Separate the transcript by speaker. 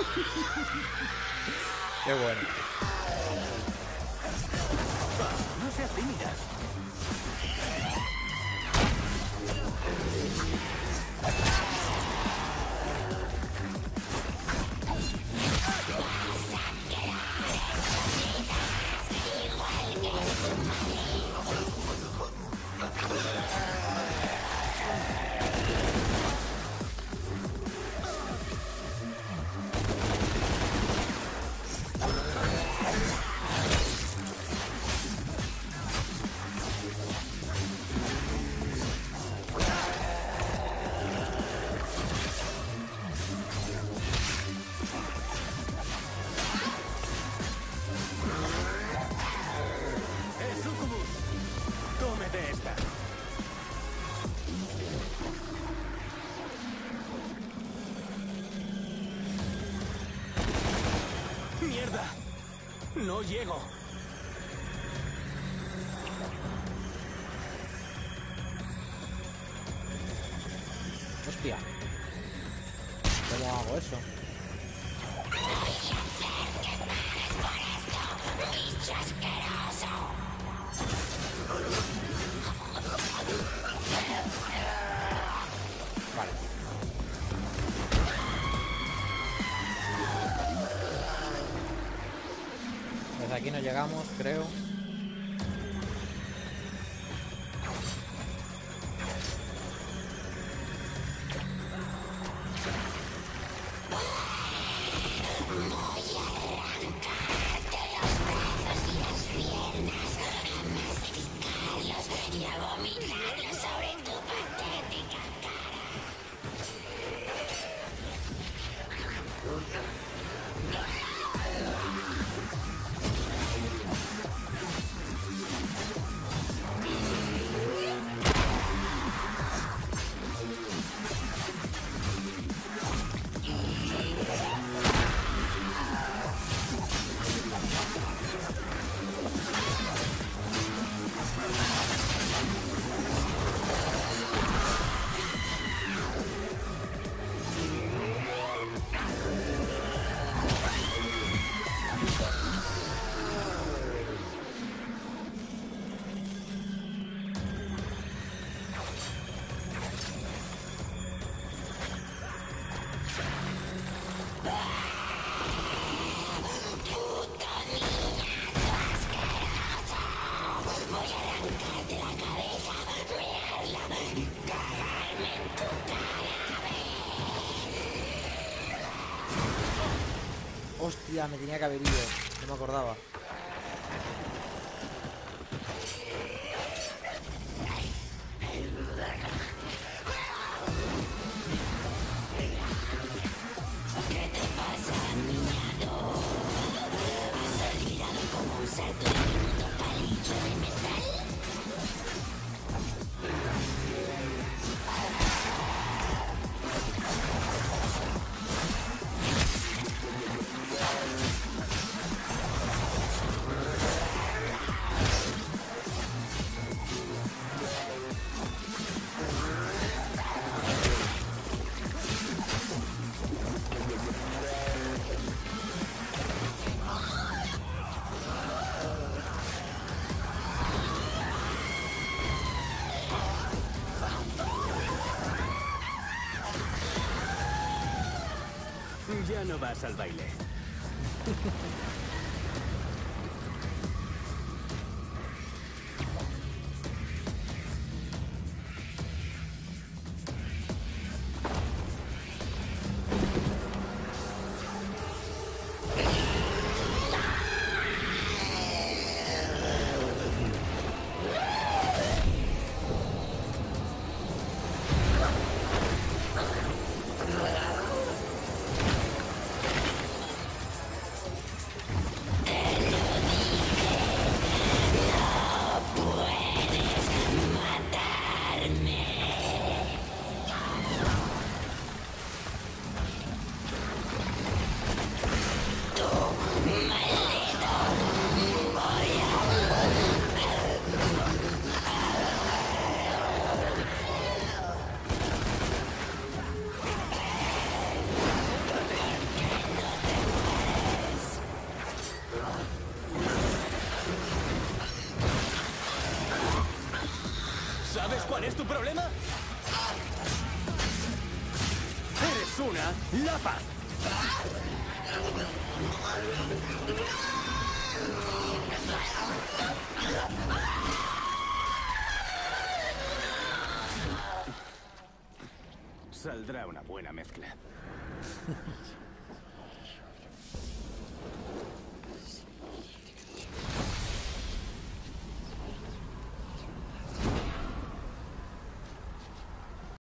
Speaker 1: Qué bueno.
Speaker 2: No seas tímidas. ¡Mierda! ¡No llego!
Speaker 1: Hostia. ¿Cómo hago eso? Aquí no llegamos, creo. Hostia, me tenía que haber ido. No me acordaba.
Speaker 2: Ya no vas al baile. problema? ¡Eres una lapa! Saldrá una buena mezcla.